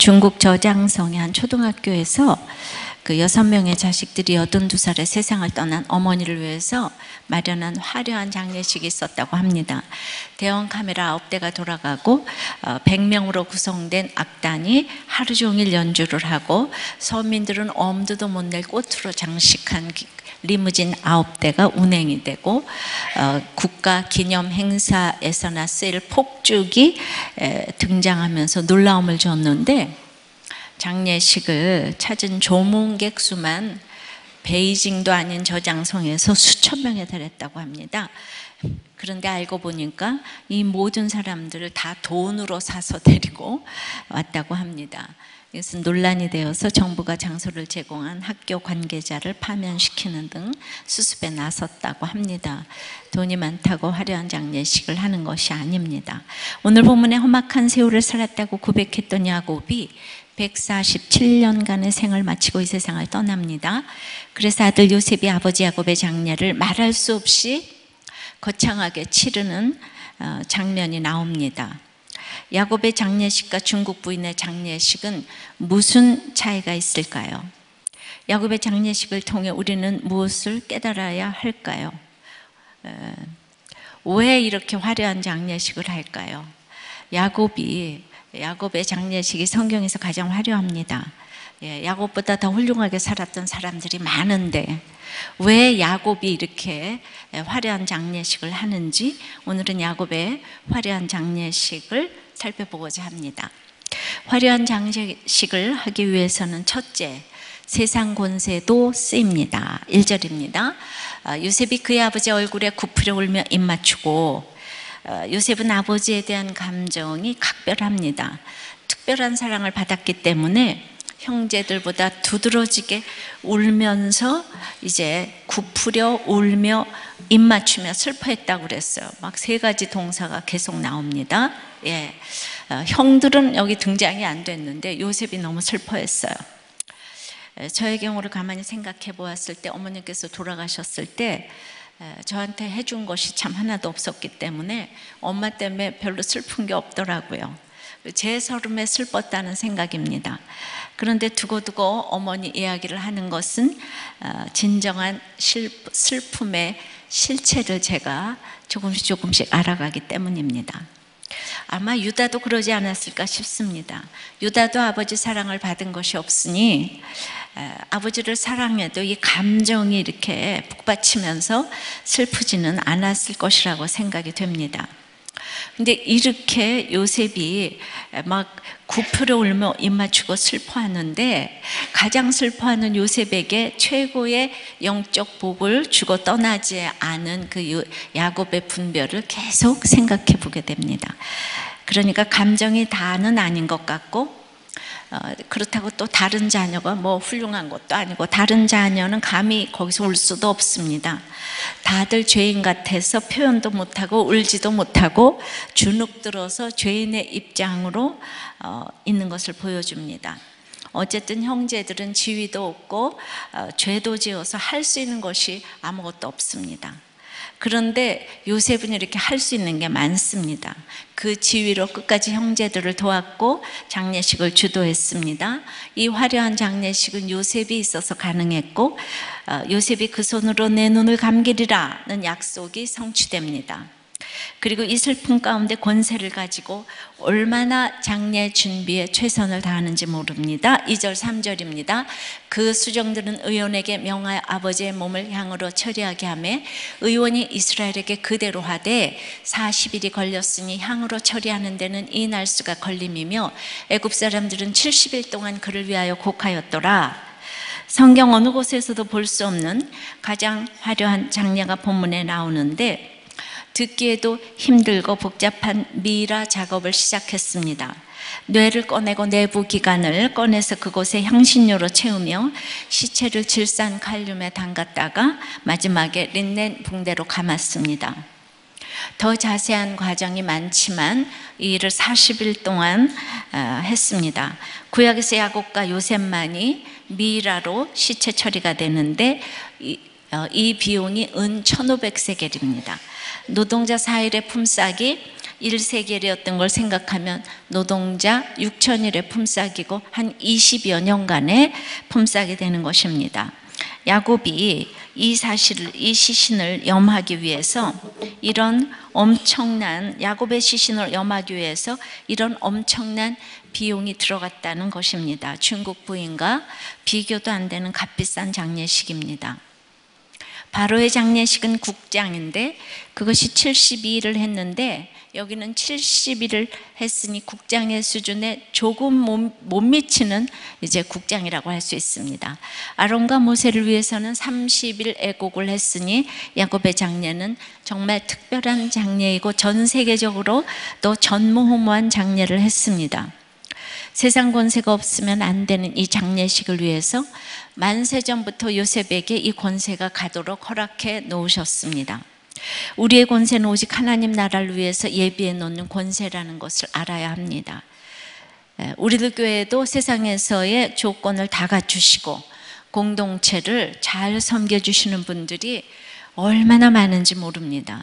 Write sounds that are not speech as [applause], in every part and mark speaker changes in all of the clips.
Speaker 1: 중국 저장성의 한 초등학교에서 그 여섯 명의 자식들이 여든 두 살에 세상을 떠난 어머니를 위해서 마련한 화려한 장례식이 있었다고 합니다. 대형 카메라 아홉 대가 돌아가고 100명으로 어, 구성된 악단이 하루 종일 연주를 하고 서민들은 엄두도 못 낼 꽃으로 장식한 리무진 아홉 대가 운행이 되고 어, 국가 기념 행사에서나 쓰일 폭죽이 에, 등장하면서 놀라움을 줬는데 장례식을 찾은 조문객 수만 베이징도 아닌 저장성에서 수천 명에 달했다고 합니다. 그런데 알고 보니까 이 모든 사람들을 다 돈으로 사서 데리고 왔다고 합니다. 이것은 논란이 되어서 정부가 장소를 제공한 학교 관계자를 파면시키는 등 수습에 나섰다고 합니다. 돈이 많다고 화려한 장례식을 하는 것이 아닙니다. 오늘 본문에 험악한 세월을 살았다고 고백했던 야곱이 147년간의 생을 마치고 이 세상을 떠납니다. 그래서 아들 요셉이 아버지 야곱의 장례를 말할 수 없이 거창하게 치르는 어, 장면이 나옵니다. 야곱의 장례식과 중국 부인의 장례식은 무슨 차이가 있을까요? 야곱의 장례식을 통해 우리는 무엇을 깨달아야 할까요? 왜 이렇게 화려한 장례식을 할까요? 야곱이 야곱의 장례식이 성경에서 가장 화려합니다. 예, 야곱보다 더 훌륭하게 살았던 사람들이 많은데 왜 야곱이 이렇게 화려한 장례식을 하는지 오늘은 야곱의 화려한 장례식을 살펴보고자 합니다. 화려한 장례식을 하기 위해서는 첫째 세상 권세도 쓰입니다. 1절입니다. 아, 요셉이 그의 아버지 얼굴에 굽으려 울며 입 맞추고 어, 요셉은 아버지에 대한 감정이 각별합니다. 특별한 사랑을 받았기 때문에 형제들보다 두드러지게 울면서 이제 굽으려 울며 입 맞추며 슬퍼했다고 그랬어요. 막 세 가지 동사가 계속 나옵니다. 예. 어, 형들은 여기 등장이 안 됐는데 요셉이 너무 슬퍼했어요. 저의 경우를 가만히 생각해 보았을 때 어머니께서 돌아가셨을 때 저한테 해준 것이 참 하나도 없었기 때문에 엄마 때문에 별로 슬픈 게 없더라고요. 제 서름에 슬펐다는 생각입니다. 그런데 두고두고 어머니 이야기를 하는 것은 어, 진정한 슬픔의 실체를 제가 조금씩 조금씩 알아가기 때문입니다. 아마 유다도 그러지 않았을까 싶습니다. 유다도 아버지 사랑을 받은 것이 없으니 아버지를 사랑해도 이 감정이 이렇게 북받치면서 슬프지는 않았을 것이라고 생각이 됩니다. 근데 이렇게 요셉이 막 구표를 울며 입맞추고 슬퍼하는데 가장 슬퍼하는 요셉에게 최고의 영적 복을 주고 떠나지 않은 그 야곱의 분별을 계속 생각해 보게 됩니다. 그러니까 감정이 다는 아닌 것 같고 어, 그렇다고 또 다른 자녀가 뭐 훌륭한 것도 아니고 다른 자녀는 감히 거기서 울 수도 없습니다. 다들 죄인 같아서 표현도 못하고 울지도 못하고 주눅 들어서 죄인의 입장으로 어, 있는 것을 보여줍니다. 어쨌든 형제들은 지위도 없고 어, 죄도 지어서 할 수 있는 것이 아무것도 없습니다. 그런데 요셉은 이렇게 할 수 있는 게 많습니다. 그 지위로 끝까지 형제들을 도왔고 장례식을 주도했습니다. 이 화려한 장례식은 요셉이 있어서 가능했고 어, 요셉이 그 손으로 내 눈을 감기리라는 약속이 성취됩니다. 그리고 이 슬픔 가운데 권세를 가지고 얼마나 장례 준비에 최선을 다하는지 모릅니다. 2절 3절입니다. 그 수정들은 의원에게 명하여 아버지의 몸을 향으로 처리하게 하매 의원이 이스라엘에게 그대로 하되 40일이 걸렸으니 향으로 처리하는 데는 이 날수가 걸림이며 애굽 사람들은 70일 동안 그를 위하여 곡하였더라. 성경 어느 곳에서도 볼 수 없는 가장 화려한 장례가 본문에 나오는데 듣기에도 힘들고 복잡한 미라 작업을 시작했습니다. 뇌를 꺼내고 내부 기관을 꺼내서 그곳에 향신료로 채우며 시체를 질산 칼륨에 담갔다가 마지막에 린넨 붕대로 감았습니다. 더 자세한 과정이 많지만 이 일을 40일 동안 어, 했습니다. 구약에서 야곱과 요셉만이 미라로 시체 처리가 되는데 어, 이 비용이 은 1500세겔입니다. 노동자 4일의 품삯이 1세겔이었던 걸 생각하면 노동자 6천일의 품삯이고 한 20여 년간의 품삯이 되는 것입니다. 야곱이 이 사실을 이 시신을 염하기 위해서 이런 엄청난 야곱의 시신을 염하기 위해서 이런 엄청난 비용이 들어갔다는 것입니다. 중국 부인과 비교도 안 되는 값비싼 장례식입니다. 바로의 장례식은 국장인데 그것이 72일을 했는데 여기는 70일을 했으니 국장의 수준에 조금 못, 미치는 이제 국장이라고 할 수 있습니다. 아론과 모세를 위해서는 30일 애곡을 했으니 야곱의 장례는 정말 특별한 장례이고 전 세계적으로 또 전무후무한 장례를 했습니다. 세상 권세가 없으면 안 되는 이 장례식을 위해서 만세전부터 요셉에게 이 권세가 가도록 허락해 놓으셨습니다. 우리의 권세는 오직 하나님 나라를 위해서 예비해 놓는 권세라는 것을 알아야 합니다. 우리들 교회도 세상에서의 조건을 다 갖추시고 공동체를 잘 섬겨주시는 분들이 얼마나 많은지 모릅니다.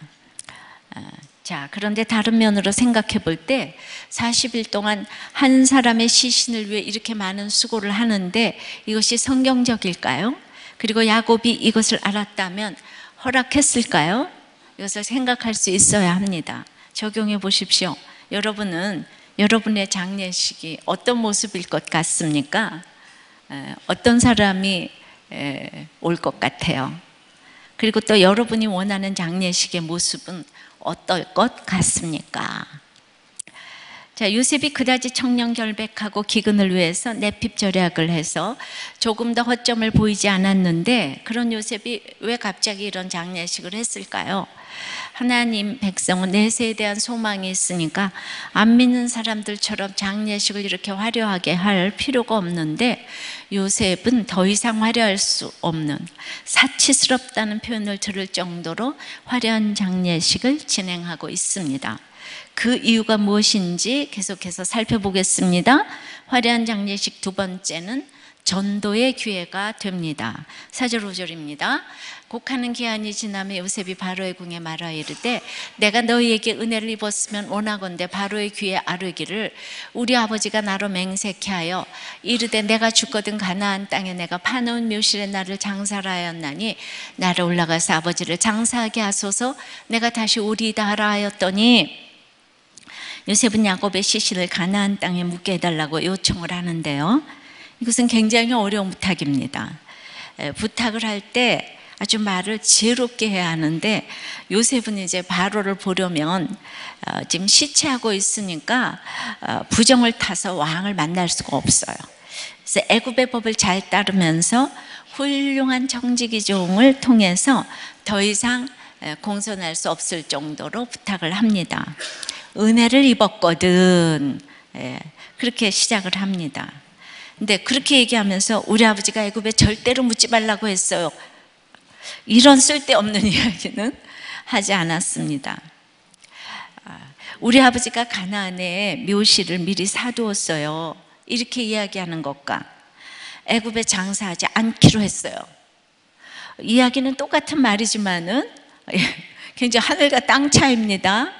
Speaker 1: 자, 그런데 다른 면으로 생각해 볼 때 40일 동안 한 사람의 시신을 위해 이렇게 많은 수고를 하는데 이것이 성경적일까요? 그리고 야곱이 이것을 알았다면 허락했을까요? 이것을 생각할 수 있어야 합니다. 적용해 보십시오. 여러분은 여러분의 장례식이 어떤 모습일 것 같습니까? 어떤 사람이 올 것 같아요. 그리고 또 여러분이 원하는 장례식의 모습은 어떨 것 같습니까? 자, 요셉이 그다지 청년 결백하고 기근을 위해서 내핍 절약을 해서 조금 더 허점을 보이지 않았는데 그런 요셉이 왜 갑자기 이런 장례식을 했을까요? 하나님 백성은 내세에 대한 소망이 있으니까 안 믿는 사람들처럼 장례식을 이렇게 화려하게 할 필요가 없는데 요셉은 더 이상 화려할 수 없는 사치스럽다는 표현을 들을 정도로 화려한 장례식을 진행하고 있습니다. 그 이유가 무엇인지 계속해서 살펴보겠습니다. 화려한 장례식 두 번째는 전도의 기회가 됩니다. 4절 5절입니다. 곡하는 기한이 지나며 요셉이 바로의 궁에 말하 이르되 내가 너희에게 은혜를 입었으면 원하건대 바로의 귀에 아뢰기를 우리 아버지가 나로 맹세케 하여 이르되 내가 죽거든 가나안 땅에 내가 파놓은 묘실에 나를 장사하였나니 나를 올라가서 아버지를 장사하게 하소서 내가 다시 오리다 하라 하였더니 요셉은 야곱의 시신을 가나안 땅에 묻게 해달라고 요청을 하는데요. 이것은 굉장히 어려운 부탁입니다. 부탁을 할때 아주 말을 지혜롭게 해야 하는데 요셉은 이제 바로를 보려면 어, 지금 시체하고 있으니까 어, 부정을 타서 왕을 만날 수가 없어요. 그래서 애굽의 법을 잘 따르면서 훌륭한 정직이종을 통해서 더 이상 공손할 수 없을 정도로 부탁을 합니다. 은혜를 입었거든. 그렇게 시작을 합니다. 근데 그렇게 얘기하면서 우리 아버지가 애굽에 절대로 묻지 말라고 했어요. 이런 쓸데없는 [laughs] 이야기는 하지 않았습니다. 아, 우리 아버지가 가나안에 묘시를 미리 사두었어요. 이렇게 이야기하는 것과 애굽에 장사하지 않기로 했어요. 이야기는 똑같은 말이지만은 굉장히 하늘과 땅 차이입니다.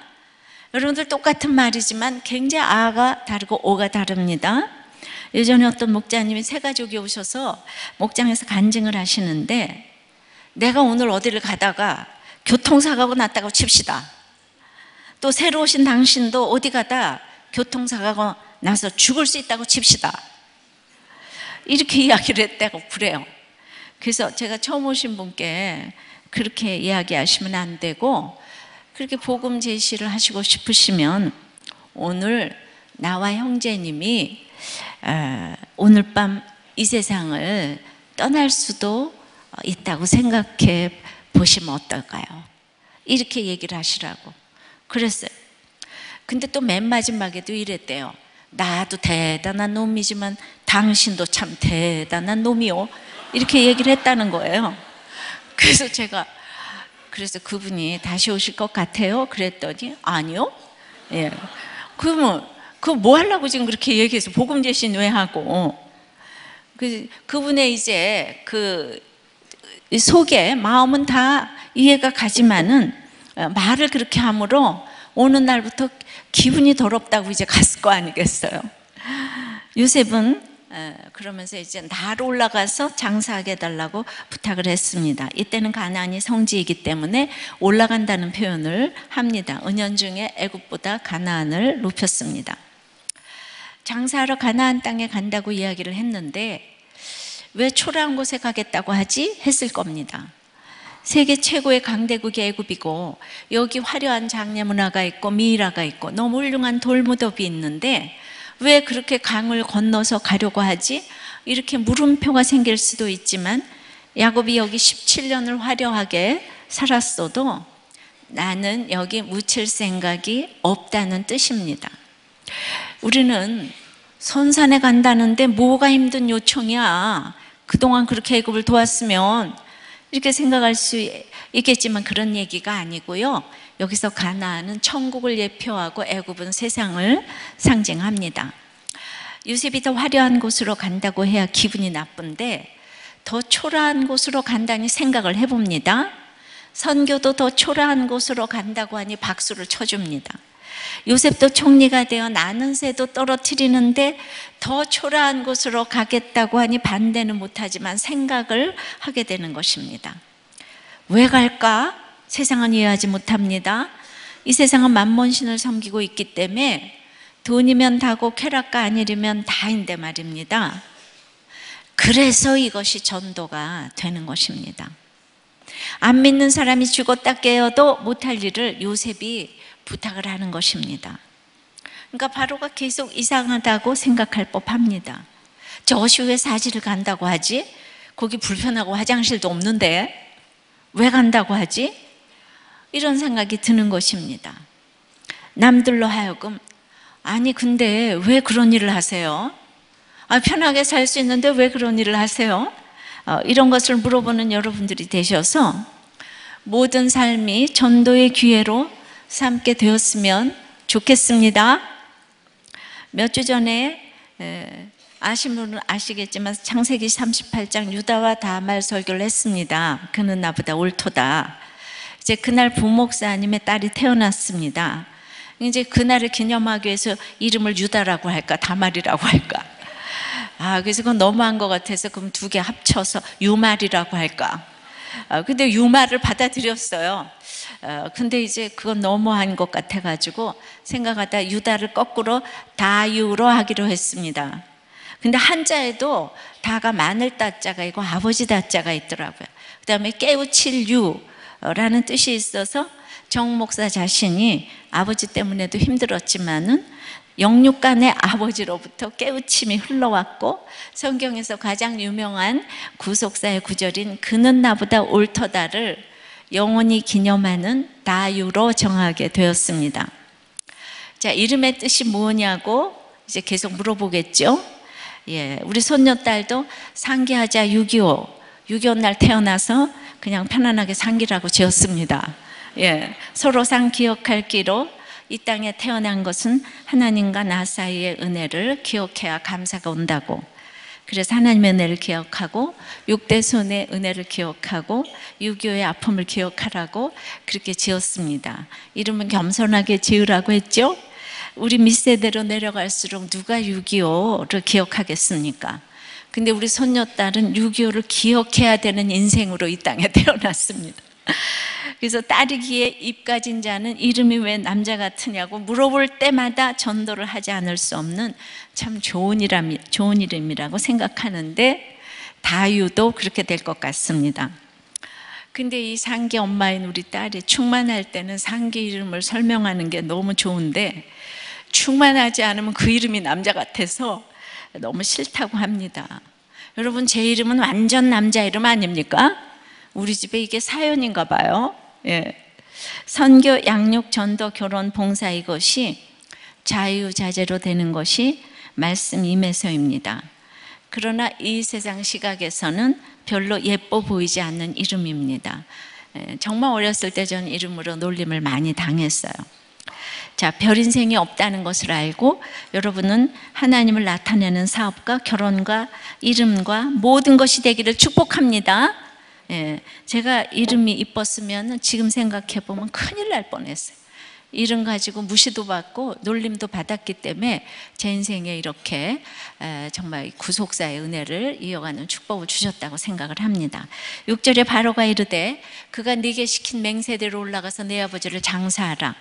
Speaker 1: 여러분들 똑같은 말이지만 굉장히 아가 다르고 오가 다릅니다. 예전에 어떤 목자님이 세 가족이 오셔서 목장에서 간증을 하시는데 내가 오늘 어디를 가다가 교통사고가 났다고 칩시다. 또 새로 오신 당신도 어디 가다 교통사고가 나서 죽을 수 있다고 칩시다. 이렇게 [laughs] 이야기를 했다고 그래요. 그래서 제가 처음 오신 분께 그렇게 이야기하시면 안 되고 그렇게 복음 제시를 하시고 싶으시면 오늘 나와 형제님이 어, 오늘 밤 이 세상을 떠날 수도 있다고 생각해 보시면 어떨까요? 이렇게 얘기를 하시라고 그랬어요. 근데 또 맨 마지막에도 이랬대요. 나도 대단한 놈이지만 당신도 참 대단한 놈이요. 이렇게 얘기를 했다는 거예요. 그래서 제가 그래서 그분이 다시 오실 것 같아요. 그랬더니 아니요. 예. 그러면 그뭐 하려고 지금 그렇게 얘기해서 복음 제신 왜 하고 그 그분의 이제 그이 속에 마음은 다 이해가 가지만은 어, 말을 그렇게 함으로 어느 날부터 기분이 더럽다고 이제 갔을 거 아니겠어요. 요셉은 어, 그러면서 이제 날 올라가서 장사하게 해달라고 부탁을 했습니다. 이때는 가나안이 성지이기 때문에 올라간다는 표현을 합니다. 은연중에 애굽보다 가나안을 높였습니다. 장사하러 가나안 땅에 간다고 이야기를 했는데 왜 초라한 곳에 가겠다고 하지? 했을 겁니다. 세계 최고의 강대국이 애굽이고 여기 화려한 장례 문화가 있고 미이라가 있고 너무 훌륭한 돌무덤이 있는데 왜 그렇게 강을 건너서 가려고 하지? 이렇게 물음표가 생길 수도 있지만 야곱이 여기 17년을 화려하게 살았어도 나는 여기 묻힐 생각이 없다는 뜻입니다. 우리는 선산에 간다는데 뭐가 힘든 요청이야. 그동안 그렇게 애굽을 도왔으면 이렇게 생각할 수 있겠지만 그런 얘기가 아니고요. 여기서 가나안은 천국을 예표하고 애굽은 세상을 상징합니다. 요셉이 더 화려한 곳으로 간다고 해야 기분이 나쁜데 더 초라한 곳으로 간다니 생각을 해봅니다. 선교도 더 초라한 곳으로 간다고 하니 박수를 쳐줍니다. 요셉도 총리가 되어 나는 새도 떨어뜨리는데 더 초라한 곳으로 가겠다고 하니 반대는 못하지만 생각을 하게 되는 것입니다. 왜 갈까? 세상은 이해하지 못합니다. 이 세상은 만몬신을 섬기고 있기 때문에 돈이면 다고 쾌락가 아니려면 다인데 말입니다. 그래서 이것이 전도가 되는 것입니다. 안 믿는 사람이 죽었다 깨어도 못할 일을 요셉이 부탁을 하는 것입니다. 그러니까 바로가 계속 이상하다고 생각할 법합니다. 저시후에 사지를 간다고 하지? 거기 불편하고 화장실도 없는데 왜 간다고 하지? 이런 생각이 드는 것입니다. 남들로 하여금 아니 근데 왜 그런 일을 하세요? 아, 편하게 살 수 있는데 왜 그런 일을 하세요? 어, 이런 것을 물어보는 여러분들이 되셔서 모든 삶이 전도의 기회로 삼게 되었으면 좋겠습니다. 몇 주 전에 아신 분은 아시겠지만 창세기 38장 유다와 다말 설교를 했습니다. 그는 나보다 옳도다. 이제 그날 부목사님의 딸이 태어났습니다. 이제 그날을 기념하기 위해서 이름을 유다라고 할까 다말이라고 할까. 아 그래서 그건 너무한 것 같아서 그럼 두 개 합쳐서 유말이라고 할까. 아, 근데 유말을 받아들였어요. 어, 근데 이제 그건 너무한 것 같아가지고 생각하다 유다를 거꾸로 다유로 하기로 했습니다. 근데 한자에도 다가 마늘 따자가 있고 아버지 따자가 있더라고요. 그 다음에 깨우칠 유라는 뜻이 있어서 정 목사 자신이 아버지 때문에도 힘들었지만은 영육간의 아버지로부터 깨우침이 흘러왔고 성경에서 가장 유명한 구속사의 구절인 그는 나보다 옳터다를 영원히 기념하는 다유로 정하게 되었습니다. 자, 이름의 뜻이 뭐냐고 이제 계속 물어보겠죠. 예, 우리 손녀딸도 상기하자 6.25, 6.25 날 태어나서 그냥 편안하게 상기라고 지었습니다. 예, 서로 상 기억할 기로 이 땅에 태어난 것은 하나님과 나 사이의 은혜를 기억해야 감사가 온다고. 그래서 하나님의 은혜를 기억하고 육대 손의 은혜를 기억하고 유교의 아픔을 기억하라고 그렇게 지었습니다. 이름은 겸손하게 지으라고 했죠. 우리 밑세대로 내려갈수록 누가 6.25를 기억하겠습니까? 근데 우리 손녀딸은 6.25를 기억해야 되는 인생으로 이 땅에 [laughs] 태어났습니다. 그래서 딸이기에 입 가진 자는 이름이 왜 남자 같으냐고 물어볼 때마다 전도를 하지 않을 수 없는 참 좋은, 이람, 좋은 이름이라고 생각하는데 다유도 그렇게 될 것 같습니다. 근데 이 상기 엄마인 우리 딸이 충만할 때는 상기 이름을 설명하는 게 너무 좋은데 충만하지 않으면 그 이름이 남자 같아서 너무 싫다고 합니다. 여러분 제 이름은 완전 남자 이름 아닙니까? 우리 집에 이게 사연인가 봐요. 예. 선교, 양육, 전도, 결혼, 봉사 이것이 자유자재로 되는 것이 말씀 임에서입니다. 그러나 이 세상 시각에서는 별로 예뻐 보이지 않는 이름입니다. 예, 정말 어렸을 때 전 이름으로 놀림을 많이 당했어요. 자, 별 인생이 없다는 것을 알고 여러분은 하나님을 나타내는 사업과 결혼과 이름과 모든 것이 되기를 축복합니다. 예, 제가 이름이 이뻤으면 지금 생각해 보면 큰일 날 뻔했어요. 이름 가지고 무시도 받고 놀림도 받았기 때문에 제 인생에 이렇게 에, 정말 구속사의 은혜를 이어가는 축복을 주셨다고 생각을 합니다. 6절에 바로가 이르되 그가 네게 시킨 맹세대로 올라가서 내 아버지를 장사하라.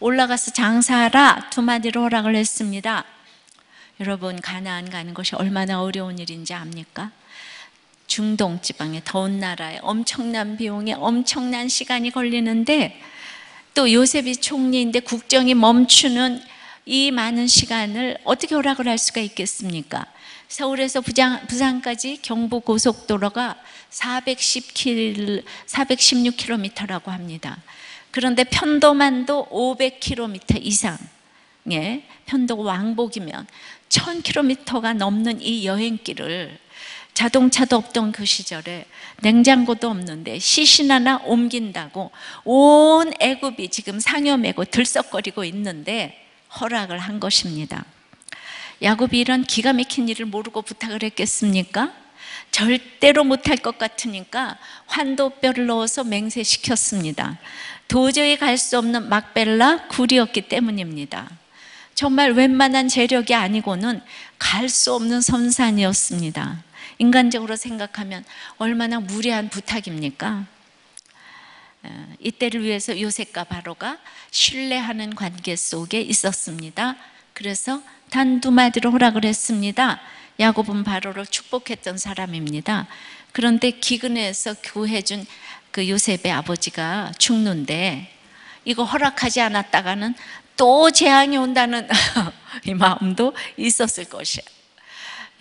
Speaker 1: 올라가서 장사하라 두 마디로 허락을 했습니다. 여러분 가나안 가는 것이 얼마나 어려운 일인지 압니까? 중동 지방의 더운 나라에 엄청난 비용에 엄청난 시간이 걸리는데 또 요셉이 총리인데 국정이 멈추는 이 많은 시간을 어떻게 허락을 할 수가 있겠습니까? 서울에서 부장, 부산까지 경부 고속도로가 410km, 416km라고 합니다. 그런데 편도만도 500km 이상, 예, 편도가 왕복이면 1000km가 넘는 이 여행길을 자동차도 없던 그 시절에 냉장고도 없는데 시신 하나 옮긴다고 온 애굽이 지금 상여매고 들썩거리고 있는데 허락을 한 것입니다. 야곱이 이런 기가 막힌 일을 모르고 부탁을 했겠습니까? 절대로 못할 것 같으니까 환도뼈를 넣어서 맹세시켰습니다. 도저히 갈 수 없는 막벨라 굴이었기 때문입니다. 정말 웬만한 재력이 아니고는 갈 수 없는 선산이었습니다. 인간적으로 생각하면 얼마나 무리한 부탁입니까? 어, 이때를 위해서 요셉과 바로가 신뢰하는 관계 속에 있었습니다. 그래서 단 두 마디로 허락을 했습니다. 야곱은 바로를 축복했던 사람입니다. 그런데 기근에서 구해준 그 요셉의 아버지가 죽는데 이거 허락하지 않았다가는 또 재앙이 온다는 [laughs] 이 마음도 있었을 것이에요.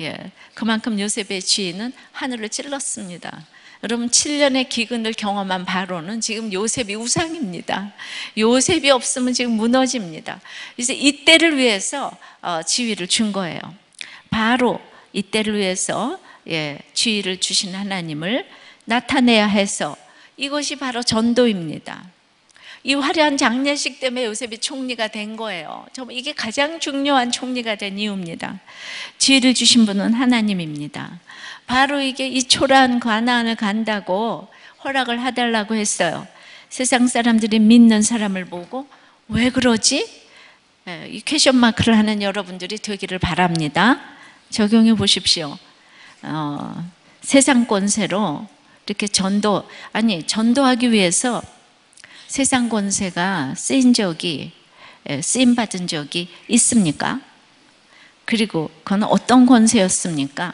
Speaker 1: 예, 그만큼 요셉의 지혜는 하늘을 찔렀습니다. 여러분 7년의 기근을 경험한 바로는 지금 요셉이 우상입니다. 요셉이 없으면 지금 무너집니다. 그래서 이때를 위해서 어, 지위를 준 거예요. 바로 이때를 위해서 예, 지위를 주신 하나님을 나타내야 해서 이것이 바로 전도입니다. 이 화려한 장례식 때문에 요셉이 총리가 된 거예요. 정말 이게 가장 중요한 총리가 된 이유입니다. 지혜를 주신 분은 하나님입니다. 바로 이게 이 초라한 관한을 간다고 허락을 해달라고 했어요. 세상 사람들이 믿는 사람을 보고 왜 그러지? 예, 이 question mark를 하는 여러분들이 되기를 바랍니다. 적용해 보십시오. 어, 세상 권세로 이렇게 전도 아니 전도하기 위해서 세상 권세가 쓰인 적이 쓰임 받은 적이 있습니까? 그리고 그건 어떤 권세였습니까?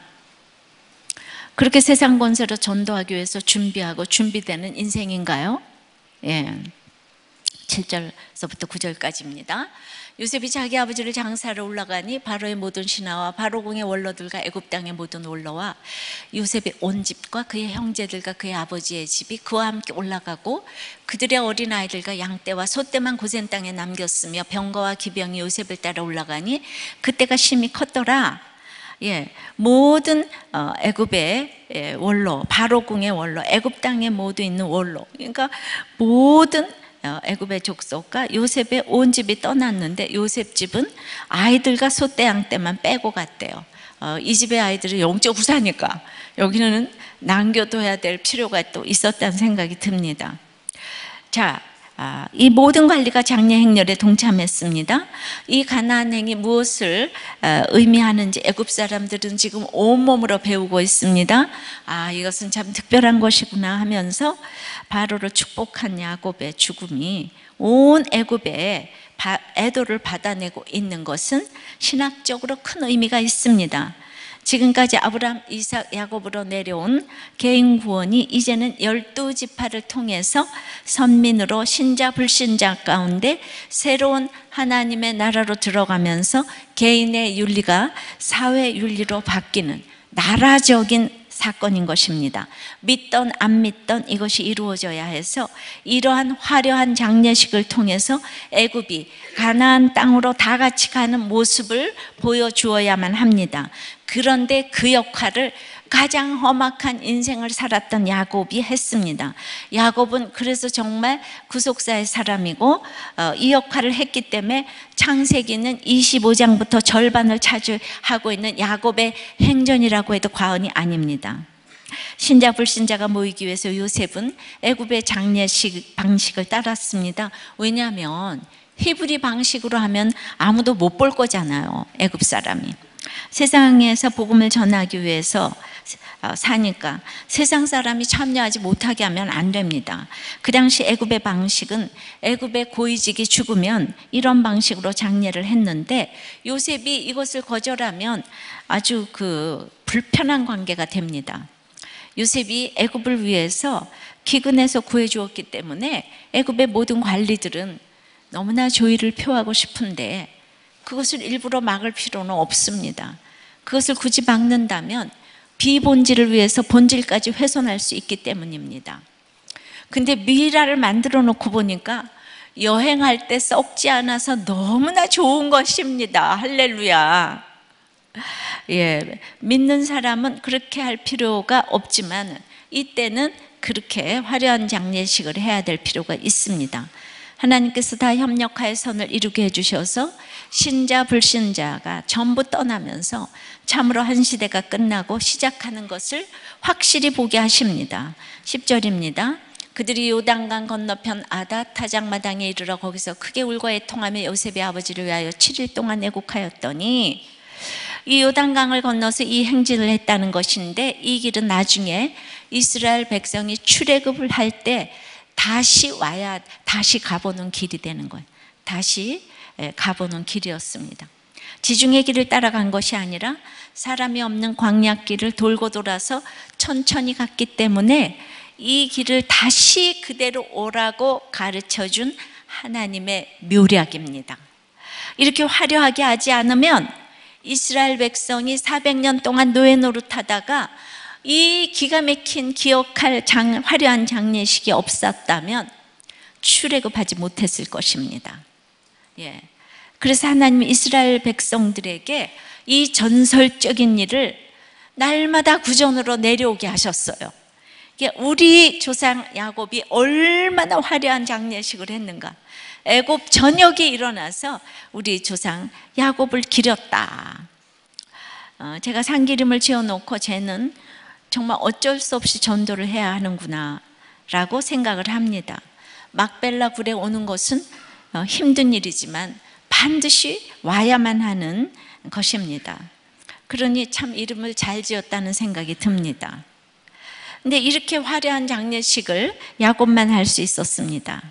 Speaker 1: 그렇게 세상 권세로 전도하기 위해서 준비하고 준비되는 인생인가요? 예. 7절서부터 9절까지입니다. 요셉이 자기 아버지를 장사를 올라가니 바로의 모든 신하와 바로궁의 원로들과 애굽 땅의 모든 원로와 요셉의 온 집과 그의 형제들과 그의 아버지의 집이 그와 함께 올라가고 그들의 어린 아이들과 양떼와 소떼만 고센 땅에 남겼으며 병거와 기병이 요셉을 따라 올라가니 그때가 심히 컸더라. 예, 모든 어, 애굽의 예, 원로, 바로궁의 원로, 애굽 땅에 모두 있는 원로. 그러니까 모든 어, 애굽의 족속과 요셉의 온 집이 떠났는데 요셉 집은 아이들과 소떼 양떼만 빼고 갔대요. 어, 이 집의 아이들은 영적 후사니까 여기는 남겨둬야 될 필요가 또 있었다는 생각이 듭니다. 자, 아, 이 모든 관리가 장례 행렬에 동참했습니다. 이 가나안 행이 무엇을 어, 의미하는지 애굽 사람들은 지금 온 몸으로 배우고 있습니다. 아, 이것은 참 특별한 것이구나 하면서 바로를 축복한 야곱의 죽음이 온 애굽에 애도를 받아내고 있는 것은 신학적으로 큰 의미가 있습니다. 지금까지 아브라함, 이삭, 야곱으로 내려온 개인 구원이 이제는 열두 지파를 통해서 선민으로 신자 불신자 가운데 새로운 하나님의 나라로 들어가면서 개인의 윤리가 사회 윤리로 바뀌는 나라적인 사건인 것입니다. 믿던 안 믿던 이것이 이루어져야 해서 이러한 화려한 장례식을 통해서 애굽이 가나안 땅으로 다 같이 가는 모습을 보여주어야만 합니다. 그런데 그 역할을 가장 험악한 인생을 살았던 야곱이 했습니다. 야곱은 그래서 정말 구속사의 사람이고 어, 이 역할을 했기 때문에 창세기는 25장부터 절반을 차지하고 있는 야곱의 행전이라고 해도 과언이 아닙니다. 신자 불신자가 모이기 위해서 요셉은 애굽의 장례식 방식을 따랐습니다. 왜냐하면 히브리 방식으로 하면 아무도 못 볼 거잖아요. 애굽 사람이. 세상에서 복음을 전하기 위해서 어, 사니까 세상 사람이 참여하지 못하게 하면 안 됩니다. 그 당시 애굽의 방식은 애굽의 고위직이 죽으면 이런 방식으로 장례를 했는데 요셉이 이것을 거절하면 아주 그 불편한 관계가 됩니다. 요셉이 애굽을 위해서 기근에서 구해 주었기 때문에 애굽의 모든 관리들은 너무나 조의를 표하고 싶은데 그것을 일부러 막을 필요는 없습니다. 그것을 굳이 막는다면 비본질을 위해서 본질까지 훼손할 수 있기 때문입니다. 근데 미라를 만들어 놓고 보니까 여행할 때 썩지 않아서 너무나 좋은 것입니다. 할렐루야. 예, 믿는 사람은 그렇게 할 필요가 없지만 이때는 그렇게 화려한 장례식을 해야 될 필요가 있습니다. 하나님께서 다 협력하여 선을 이루게 해주셔서 신자 불신자가 전부 떠나면서 참으로 한 시대가 끝나고 시작하는 것을 확실히 보게 하십니다. 10절입니다. 그들이 요단강 건너편 아다 타작마당에 이르러 거기서 크게 울고 애통하며 요셉의 아버지를 위하여 7일 동안 애곡하였더니 이 요단강을 건너서 이 행진을 했다는 것인데 이 길은 나중에 이스라엘 백성이 출애굽을 할때 다시 와야 다시 가보는 길이 되는 거예요. 다시 가보는 길이었습니다. 지중해 길을 따라간 것이 아니라 사람이 없는 광야길을 돌고 돌아서 천천히 갔기 때문에 이 길을 다시 그대로 오라고 가르쳐 준 하나님의 묘략입니다. 이렇게 화려하게 하지 않으면 이스라엘 백성이 400년 동안 노예 노릇하다가 이 기가 막힌 기억할 장, 화려한 장례식이 없었다면 출애굽하지 못했을 것입니다. 예. 그래서 하나님 이스라엘 백성들에게 이 전설적인 일을 날마다 구전으로 내려오게 하셨어요. 우리 조상 야곱이 얼마나 화려한 장례식을 했는가. 애굽 전역이 일어나서 우리 조상 야곱을 기렸다. 어, 제가 산기름을 지어놓고 쟤는 정말 어쩔 수 없이 전도를 해야 하는구나 라고 생각을 합니다. 막벨라 굴에 오는 것은 어, 힘든 일이지만 반드시 와야만 하는 것입니다. 그러니 참 이름을 잘 지었다는 생각이 듭니다. 근데 이렇게 화려한 장례식을 야곱만 할 수 있었습니다.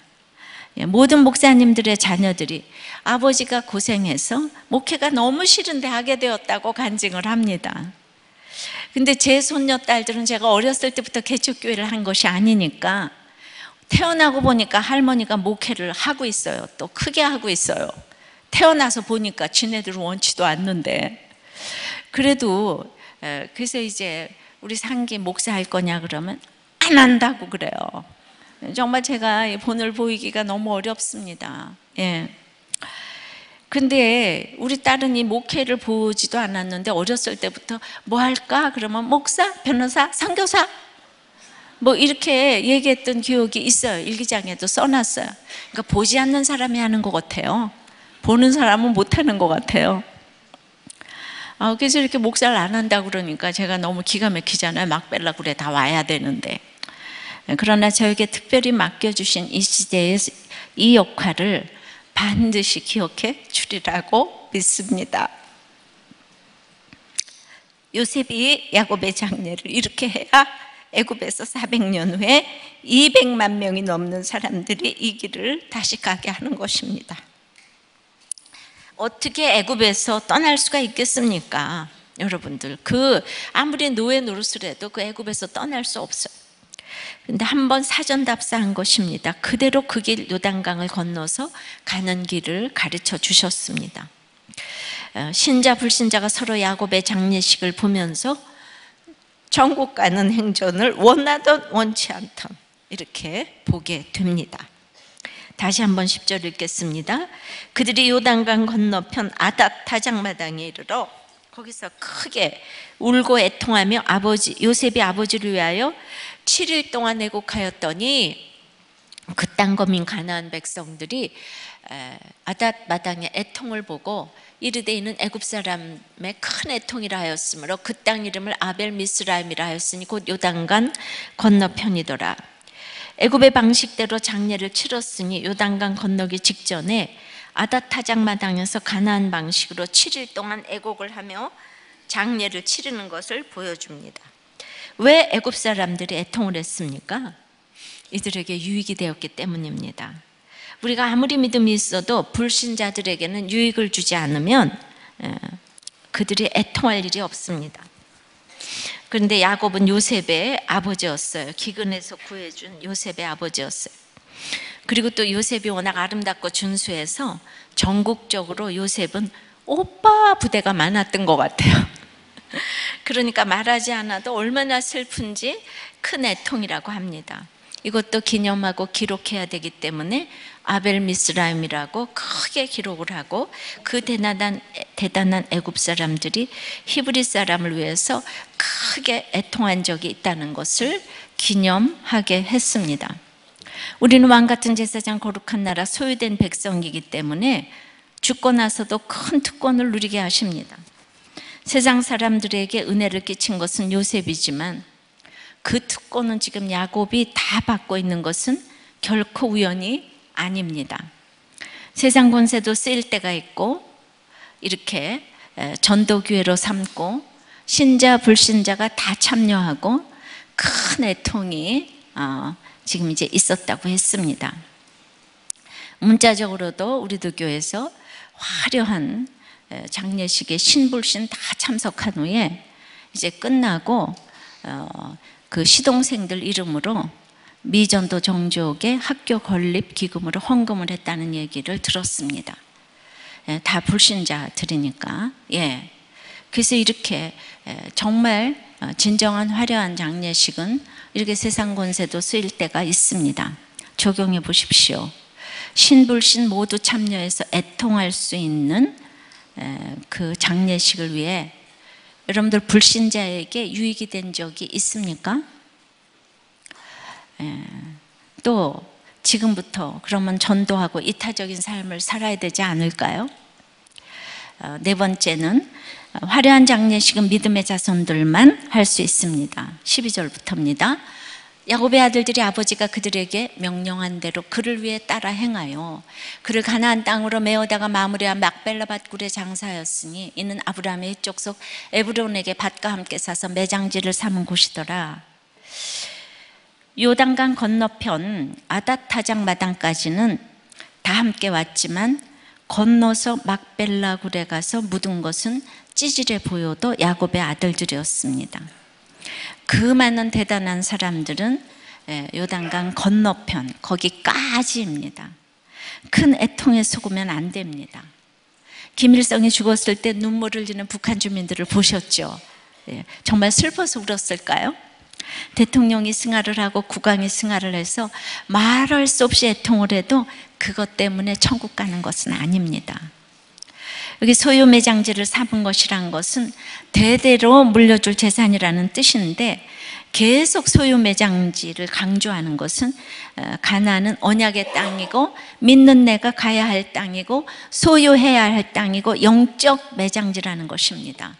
Speaker 1: 예, 모든 목사님들의 자녀들이 아버지가 고생해서 목회가 너무 싫은데 하게 되었다고 간증을 합니다. 근데 제 손녀 딸들은 제가 어렸을 때부터 개척교회를 한 것이 아니니까 태어나고 보니까 할머니가 목회를 하고 있어요. 또 크게 하고 있어요. 태어나서 보니까 지네들은 원치도 않는데. 그래도, 그래서 이제 우리 상기 목사 할 거냐 그러면 안 한다고 그래요. 정말 제가 본을 보이기가 너무 어렵습니다. 예. 근데 우리 딸은 이 목회를 보지도 않았는데 어렸을 때부터 뭐 할까? 그러면 목사, 변호사, 선교사 뭐 이렇게 얘기했던 기억이 있어요. 일기장에도 써놨어요. 그러니까 보지 않는 사람이 하는 것 같아요. 보는 사람은 못하는 것 같아요. 아, 그래서 이렇게 목사를 안 한다 그러니까 제가 너무 기가 막히잖아요. 막벨라 그래 다 와야 되는데. 그러나 저에게 특별히 맡겨주신 이 시대의 이 역할을 반드시 기억해 주리라고 믿습니다. 요셉이 야곱의 장례를 이렇게 해야 애굽에서 400년 후에 200만 명이 넘는 사람들이 이 길을 다시 가게 하는 것입니다. 어떻게 애굽에서 떠날 수가 있겠습니까? 여러분들 그 아무리 노예 노릇을 해도 그 애굽에서 떠날 수 없어요. 근데 한 번 사전 답사한 것입니다. 그대로 그 길 요단강을 건너서 가는 길을 가르쳐 주셨습니다. 어, 신자 불신자가 서로 야곱의 장례식을 보면서 천국 가는 행전을 원하던 원치 않던 이렇게 보게 됩니다. 다시 한번 10절 읽겠습니다. 그들이 요단강 건너편 아닷 타작마당에 이르러 거기서 크게 울고 애통하며 아버지 요셉이 아버지를 위하여 7일 동안 애곡하였더니 그땅 거민 가나안 백성들이 아닷 마당의 애통을 보고 이르되 이는 애굽 사람의 큰 애통이라 하였으므로 그 땅 이름을 아벨 미스라임이라 하였으니 곧 요단강 건너편이더라. 애굽의 방식대로 장례를 치렀으니 요단강 건너기 직전에 아닷 타작 마당에서 가나안 방식으로 7일 동안 애곡을 하며 장례를 치르는 것을 보여줍니다. 왜 애굽 사람들이 애통을 했습니까? 이들에게 유익이 되었기 때문입니다. 우리가 아무리 믿음이 있어도 불신자들에게는 유익을 주지 않으면 그들이 애통할 일이 없습니다. 그런데 야곱은 요셉의 아버지였어요. 기근에서 구해준 요셉의 아버지였어요. 그리고 또 요셉이 워낙 아름답고 준수해서 전국적으로 요셉은 오빠 부대가 많았던 것 같아요. [laughs] 그러니까 말하지 않아도 얼마나 슬픈지 큰 애통이라고 합니다. 이것도 기념하고 기록해야 되기 때문에 아벨 미스라임이라고 크게 기록을 하고 그 대단한 대단한 애굽 사람들이 히브리 사람을 위해서 크게 애통한 적이 있다는 것을 기념하게 했습니다. 우리는 왕 같은 제사장 거룩한 나라 소유된 백성이기 때문에 죽고 나서도 큰 특권을 누리게 하십니다. 세상 사람들에게 은혜를 끼친 것은 요셉이지만 그 특권은 지금 야곱이 다 받고 있는 것은 결코 우연이 아닙니다. 세상 권세도 쓰일 때가 있고 이렇게 전도교회로 삼고 신자 불신자가 다 참여하고 큰 애통이 어, 지금 이제 있었다고 했습니다. 문자적으로도 우리도 교회에서 화려한 장례식에 신불신 다 참석한 후에 이제 끝나고 어, 그 시동생들 이름으로 미전도 정족의 학교 건립 기금으로 헌금을 했다는 얘기를 들었습니다. 예, 다 불신자들이니까. 예. 그래서 이렇게 예, 정말 어, 진정한 화려한 장례식은 이렇게 세상 권세도 쓰일 때가 있습니다. 적용해 보십시오. 신불신 모두 참여해서 애통할 수 있는 그 장례식을 위해 여러분들 불신자에게 유익이 된 적이 있습니까? 예. 또 지금부터 그러면 전도하고 이타적인 삶을 살아야 되지 않을까요? 어, 네 번째는 화려한 장례식은 믿음의 자손들만 할 수 있습니다. 12절부터입니다. 야곱의 아들들이 아버지가 그들에게 명령한 대로 그를 위해 따라 행하여 그를 가나안 땅으로 메어다가 마무리한 막벨라 밭굴에 장사하였으니 이는 아브라함의 족속 에브론에게 밭과 함께 사서 매장지를 삼은 곳이더라. 요단강 건너편 아다타장 마당까지는 다 함께 왔지만 건너서 막벨라 굴에 가서 묻은 것은 찌질해 보여도 야곱의 아들들이었습니다. 그 많은 대단한 사람들은 예, 요단강 건너편 거기까지입니다. 큰 애통에 속으면 안 됩니다. 김일성이 죽었을 때 눈물을 흘리는 북한 주민들을 보셨죠? 예, 정말 슬퍼서 울었을까요? 대통령이 승하를 하고 국왕이 승하를 해서 말할 수 없이 애통을 해도 그것 때문에 천국 가는 것은 아닙니다. 여기 소유 매장지를 삼은 것이란 것은 대대로 물려줄 재산이라는 뜻인데 계속 소유 매장지를 강조하는 것은 어, 가나안은 언약의 땅이고 믿는 내가 가야 할 땅이고 소유해야 할 땅이고 영적 매장지라는 것입니다.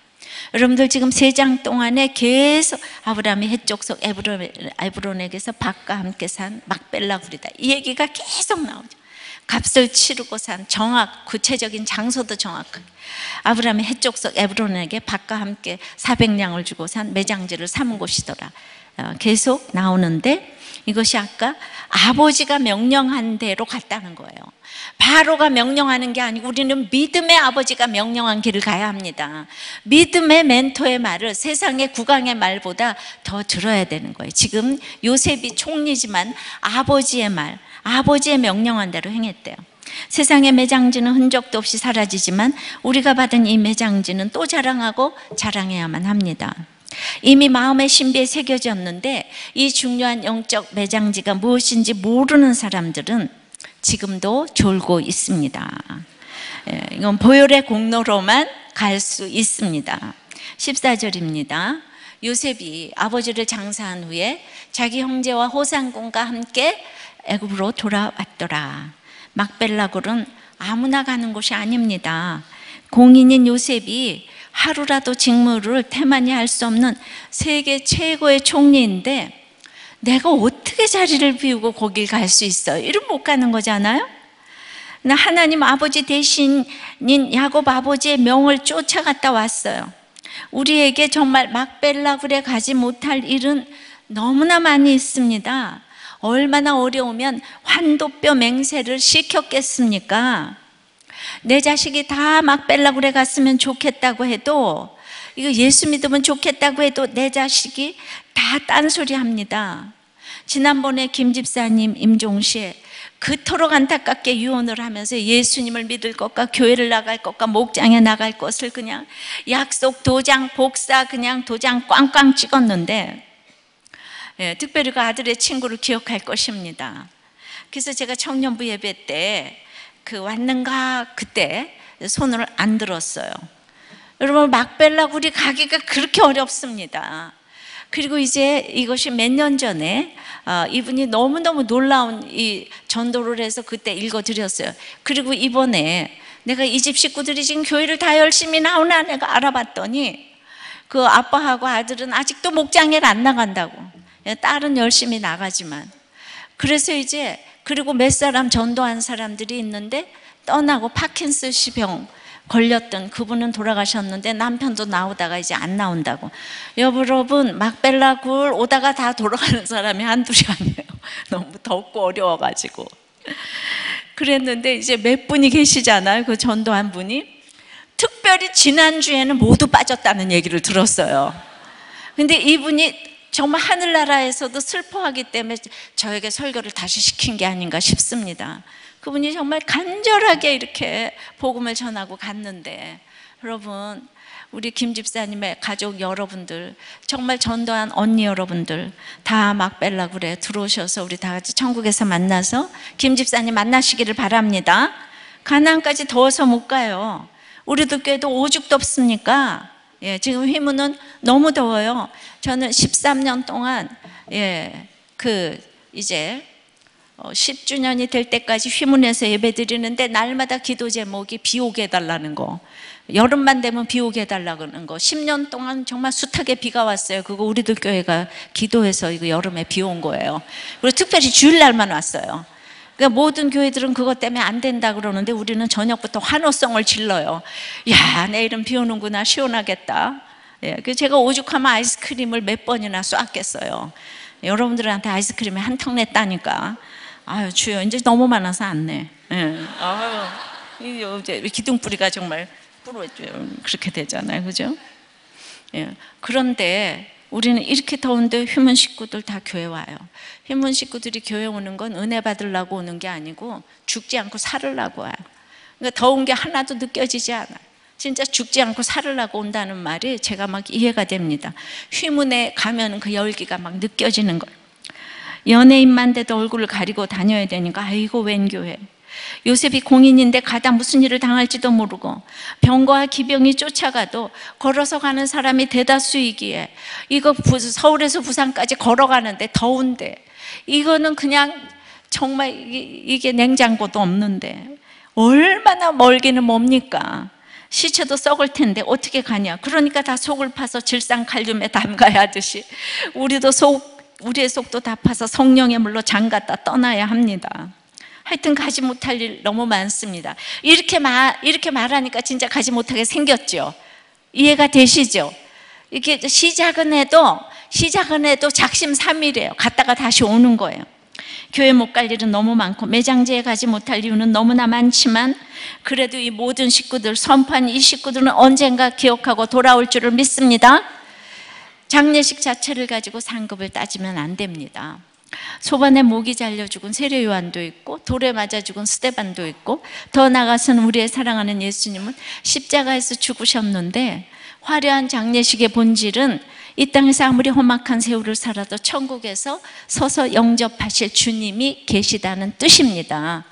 Speaker 1: 여러분들 지금 세 장 동안에 계속 아브라함이 해족속 에브론에게서 밭과 함께 산 막벨라굴이다. 이 얘기가 계속 나오죠. 값을 치르고 산 정확 구체적인 장소도 정확하게 아브라함의 해족속 에브론에게 밭과 함께 400냥을 주고 산 매장지를 삼은 곳이더라. 어, 계속 나오는데 이것이 아까 아버지가 명령한 대로 갔다는 거예요. 바로가 명령하는 게 아니고 우리는 믿음의 아버지가 명령한 길을 가야 합니다. 믿음의 멘토의 말을 세상의 국왕의 말보다 더 들어야 되는 거예요. 지금 요셉이 총리지만 아버지의 말 아버지의 명령한 대로 행했대요. 세상의 매장지는 흔적도 없이 사라지지만 우리가 받은 이 매장지는 또 자랑하고 자랑해야만 합니다. 이미 마음의 신비에 새겨졌는데 이 중요한 영적 매장지가 무엇인지 모르는 사람들은 지금도 졸고 있습니다. 예, 이건 보혈의 공로로만 갈 수 있습니다. 14절입니다. 요셉이 아버지를 장사한 후에 자기 형제와 호상공과 함께 애굽으로 돌아왔더라. 막벨라굴은 아무나 가는 곳이 아닙니다. 공인인 요셉이 하루라도 직무를 태만히 할 수 없는 세계 최고의 총리인데 내가 어떻게 자리를 비우고 거길 갈 수 있어요? 이름 못 가는 거잖아요? 나 하나님 아버지 대신인 야곱 아버지의 명을 쫓아갔다 왔어요. 우리에게 정말 막벨라굴에 가지 못할 일은 너무나 많이 있습니다. 얼마나 어려우면 환도뼈 맹세를 시켰겠습니까? 내 자식이 다 막벨라굴에 갔으면 좋겠다고 해도 이거 예수 믿으면 좋겠다고 해도 내 자식이 다 딴소리 합니다. 지난번에 김 집사님 임종시에 그토록 안타깝게 유언을 하면서 예수님을 믿을 것과 교회를 나갈 것과 목장에 나갈 것을 그냥 약속 도장 복사 그냥 도장 꽝꽝 찍었는데 예, 특별히 그 아들의 친구를 기억할 것입니다. 그래서 제가 청년부 예배 때 그 왔는가 그때 손을 안 들었어요. 여러분 막벨라굴이 가기가 그렇게 어렵습니다. 그리고 이제 이것이 몇 년 전에 어, 이분이 너무너무 놀라운 이 전도를 해서 그때 읽어드렸어요. 그리고 이번에 내가 이 집 식구들이 지금 교회를 다 열심히 나오나 내가 알아봤더니 그 아빠하고 아들은 아직도 목장에 안 나간다고. 예, 딸은 열심히 나가지만. 그래서 이제 그리고 몇 사람 전도한 사람들이 있는데 떠나고 파킨스시 병 걸렸던 그분은 돌아가셨는데 남편도 나오다가 이제 안 나온다고. 여러분 막벨라 굴 오다가 다 돌아가는 사람이 한둘이 아니에요. [laughs] 너무 덥고 어려워가지고. 그랬는데 이제 몇 분이 계시잖아요. 그 전도한 분이. 특별히 지난주에는 모두 빠졌다는 얘기를 들었어요. 근데 이분이 정말 하늘나라에서도 슬퍼하기 때문에 저에게 설교를 다시 시킨 게 아닌가 싶습니다. 그분이 정말 간절하게 이렇게 복음을 전하고 갔는데 여러분 우리 김 집사님의 가족 여러분들 정말 전도한 언니 여러분들 다 막벨라굴에 들어오셔서 우리 다 같이 천국에서 만나서 김 집사님 만나시기를 바랍니다. 가나안까지 더워서 못 가요. 우리도 께도 오죽 덥습니까? 예, 지금 휘문은 너무 더워요. 저는 13년 동안 예, 그 이제 10주년이 어, 될 때까지 휘문에서 예배 드리는데 날마다 기도 제목이 비 오게 해달라는 거. 여름만 되면 비 오게 해달라는 거. 10년 동안 정말 숱하게 비가 왔어요. 그거 우리들 교회가 기도해서 이거 여름에 비 온 거예요. 그리고 특별히 주일날만 왔어요. 그러니까 모든 교회들은 그것 때문에 안 된다 그러는데 우리는 저녁부터 환호성을 질러요. 야, 내일은 비 오는구나. 시원하겠다. 예, 그 제가 오죽하면 아이스크림을 몇 번이나 쏘았겠어요. 여러분들한테 아이스크림에 한턱 냈다니까. 아유, 주여, 이제 너무 많아서 안 내. 예. 아유, 이제 기둥뿌리가 정말 부러져 그렇게 되잖아요. 그죠? 예. 그런데 우리는 이렇게 더운데 휴문 식구들 다 교회 와요. 휴문 식구들이 교회 오는 건 은혜 받으려고 오는 게 아니고 죽지 않고 살으려고 와요. 그러니까 더운 게 하나도 느껴지지 않아요. 진짜 죽지 않고 살으려고 온다는 말이 제가 막 이해가 됩니다. 휘문에 가면 그 열기가 막 느껴지는 거예요. 연예인만 돼도 얼굴을 가리고 다녀야 되니까 아이고 웬 교회. 요셉이 공인인데 가다 무슨 일을 당할지도 모르고 병과 기병이 쫓아가도 걸어서 가는 사람이 대다수이기에 이거 서울에서 부산까지 걸어가는데 더운데 이거는 그냥 정말 이게 냉장고도 없는데 얼마나 멀기는 뭡니까? 시체도 썩을 텐데 어떻게 가냐? 그러니까 다 속을 파서 질상 칼륨에 담가야 하듯이 우리도 속 우리의 속도 다 파서 성령의 물로 장갔다 떠나야 합니다. 하여튼 가지 못할 일 너무 많습니다. 이렇게 말 이렇게 말하니까 진짜 가지 못하게 생겼죠. 이해가 되시죠? 이렇게 시작은 해도 시작은 해도 작심삼일이에요. 갔다가 다시 오는 거예요. 교회 못 갈 일은 너무 많고 매장지에 가지 못할 이유는 너무나 많지만 그래도 이 모든 식구들 선판 이 식구들은 언젠가 기억하고 돌아올 줄을 믿습니다. 장례식 자체를 가지고 상급을 따지면 안 됩니다. 소반에 목이 잘려 죽은 세례 요한도 있고 돌에 맞아 죽은 스테반도 있고 더 나아가서는 우리의 사랑하는 예수님은 십자가에서 죽으셨는데 화려한 장례식의 본질은 이 땅에서 아무리 험악한 세월을 살아도 천국에서 서서 영접하실 주님이 계시다는 뜻입니다.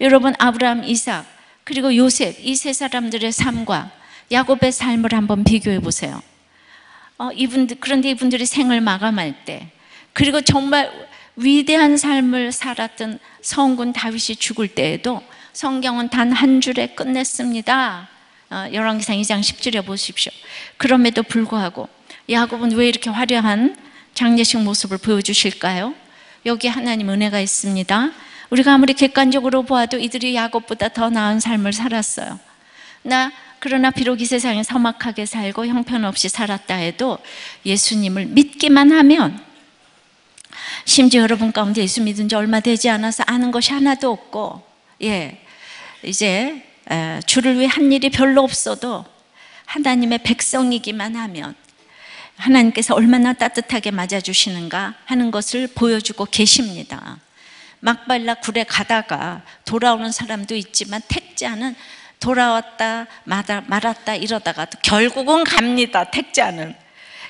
Speaker 1: 여러분 아브라함, 이삭 그리고 요셉 이 세 사람들의 삶과 야곱의 삶을 한번 비교해 보세요. 어, 이분들 그런데 이분들이 생을 마감할 때 그리고 정말 위대한 삶을 살았던 성군 다윗이 죽을 때에도 성경은 단 한 줄에 끝냈습니다. 어, 열왕기상 2장 10절에 보십시오. 그럼에도 불구하고 야곱은 왜 이렇게 화려한 장례식 모습을 보여주실까요? 여기 하나님 은혜가 있습니다. 우리가 아무리 객관적으로 보아도 이들이 야곱보다 더 나은 삶을 살았어요. 나 그러나 비록 이 세상에 서막하게 살고 형편없이 살았다 해도 예수님을 믿기만 하면 심지어 여러분 가운데 예수 믿은 지 얼마 되지 않아서 아는 것이 하나도 없고 예 이제 주를 위해 한 일이 별로 없어도 하나님의 백성이기만 하면 하나님께서 얼마나 따뜻하게 맞아주시는가 하는 것을 보여주고 계십니다. 막발라 굴에 가다가 돌아오는 사람도 있지만 택자는 돌아왔다 말았다 이러다가 결국은 갑니다. 택자는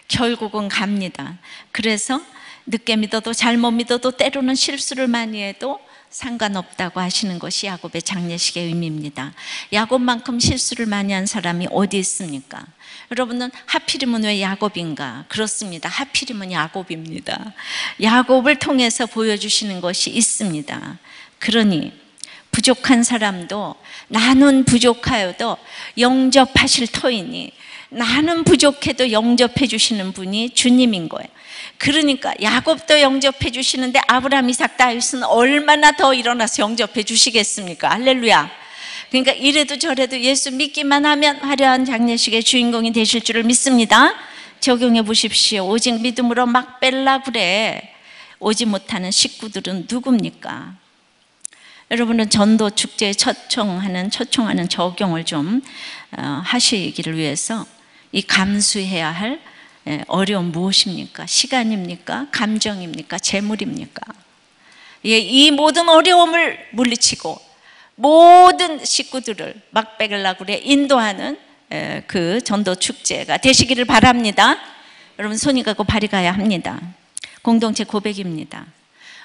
Speaker 1: 결국은 갑니다. 그래서 늦게 믿어도 잘못 믿어도 때로는 실수를 많이 해도 상관없다고 하시는 것이 야곱의 장례식의 의미입니다. 야곱만큼 실수를 많이 한 사람이 어디 있습니까? 여러분은 하필이면 왜 야곱인가? 그렇습니다. 하필이면 야곱입니다. 야곱을 통해서 보여주시는 것이 있습니다. 그러니 부족한 사람도 나는 부족하여도 영접하실 터이니 나는 부족해도 영접해 주시는 분이 주님인 거예요. 그러니까 야곱도 영접해 주시는데 아브라함, 이삭, 다윗은 얼마나 더 일어나서 영접해 주시겠습니까? 할렐루야. 그러니까 이래도 저래도 예수 믿기만 하면 화려한 장례식의 주인공이 되실 줄을 믿습니다. 적용해 보십시오. 오직 믿음으로 막벨라 굴에 오지 못하는 식구들은 누굽니까? 여러분은 전도 축제에 초청하는 초청하는 적용을 좀 어, 하시기를 위해서 이 감수해야 할 어려움 무엇입니까? 시간입니까? 감정입니까? 재물입니까? 예, 이 모든 어려움을 물리치고 모든 식구들을 막백을라굴에 인도하는 그 전도 축제가 되시기를 바랍니다. 여러분 손이 가고 발이 가야 합니다. 공동체 고백입니다.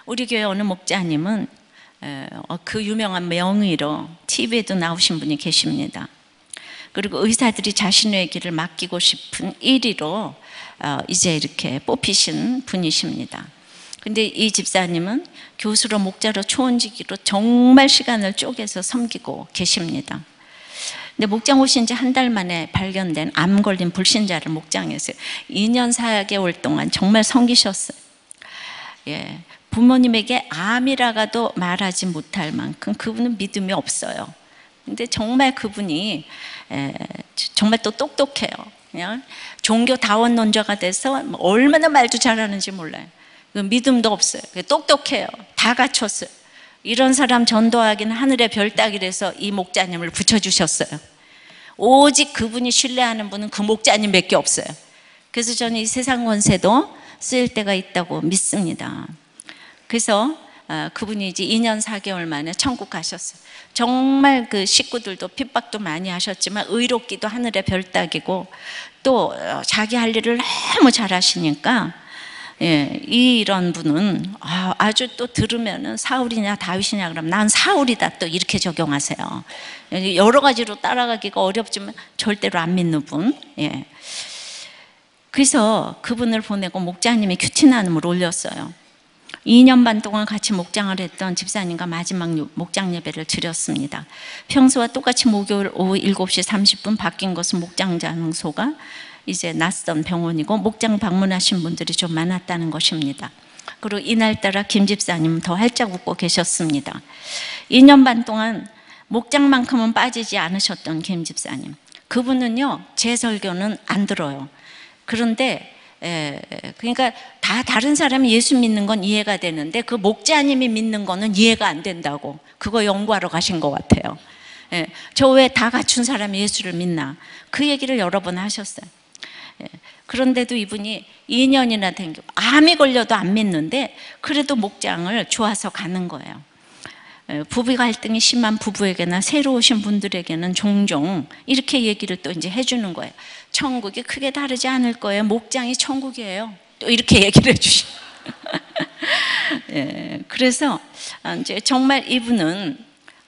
Speaker 1: 우리 교회 어느 목자님은 어, 그 유명한 명의로 TV에도 나오신 분이 계십니다. 그리고 의사들이 자신의 길을 맡기고 싶은 1위로 어, 이제 이렇게 뽑히신 분이십니다. 근데 이 집사님은 교수로 목자로 초원지기로 정말 시간을 쪼개서 섬기고 계십니다. 근데 목장 오신 지 한 달 만에 발견된 암 걸린 불신자를 목장에서 2년 4개월 동안 정말 섬기셨어요. 예. 부모님에게 암이라가도 말하지 못할 만큼 그분은 믿음이 없어요. 근데 정말 그분이 에, 정말 또 똑똑해요. 그냥 종교 다원론자가 돼서 뭐 얼마나 말도 잘하는지 몰라요. 그 믿음도 없어요. 똑똑해요. 다 갖췄어요. 이런 사람 전도하기는 하늘의 별 따기라서 이 목자님을 붙여주셨어요. 오직 그분이 신뢰하는 분은 그 목자님밖에 없어요. 그래서 저는 이 세상 권세도 쓰일 때가 있다고 믿습니다. 그래서 어, 그분이 이제 2년 4개월 만에 천국 가셨어요. 정말 그 식구들도 핍박도 많이 하셨지만 의롭기도 하늘의 별 따기고 또 어, 자기 할 일을 너무 잘하시니까 예, 이런 분은 아, 주 또 들으면은 사울이냐 다윗이냐 그러면 난 사울이다 또 이렇게 적용하세요. 여러 가지로 따라가기가 어렵지만 절대로 안 믿는 분. 예. 그래서 그분을 보내고 목자님이 큐티나눔을 올렸어요. 2년 반 동안 같이 목장을 했던 집사님과 마지막 목장 예배를 드렸습니다. 평소와 똑같이 목요일 오후 7시 30분 바뀐 것은 목장 장소가 이제 낯선 병원이고 목장 방문하신 분들이 좀 많았다는 것입니다. 그리고 이날따라 김 집사님 더 활짝 웃고 계셨습니다. 2년 반 동안 목장만큼은 빠지지 않으셨던 김 집사님. 그분은요, 제 설교는 안 들어요. 그런데 예, 그러니까 다 다른 사람이 예수 믿는 건 이해가 되는데 그 목자님이 믿는 거는 이해가 안 된다고 그거 연구하러 가신 것 같아요. 예, 저 왜 다 갖춘 사람이 예수를 믿나? 그 얘기를 여러 번 하셨어요. 예, 그런데도 이분이 2년이나 된 암이 걸려도 안 믿는데 그래도 목장을 좋아서 가는 거예요. 부부 갈등이 심한 부부에게나 새로 오신 분들에게는 종종 이렇게 얘기를 또 이제 해주는 거예요. 천국이 크게 다르지 않을 거예요. 목장이 천국이에요. 또 이렇게 얘기를 해주시. [laughs] 예, 그래서 아, 이제 정말 이분은